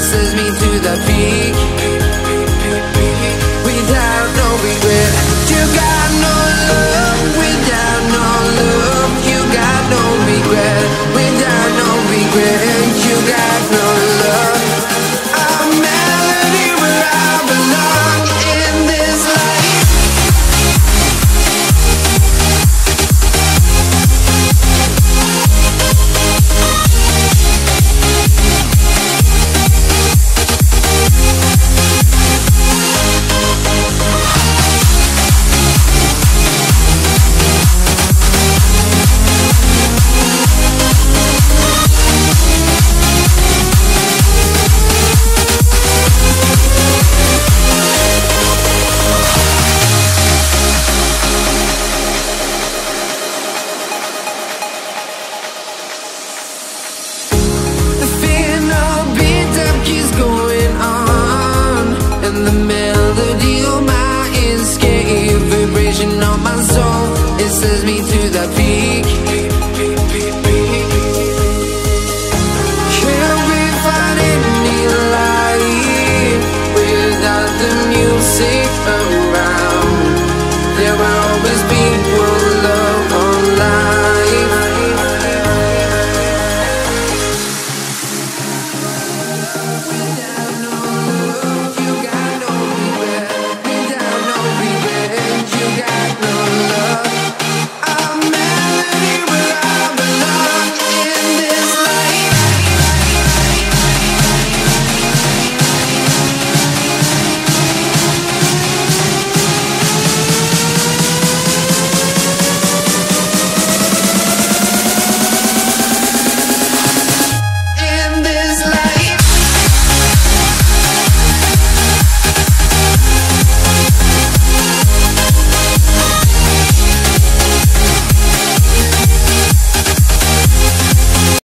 kisses me to the peak to the peak.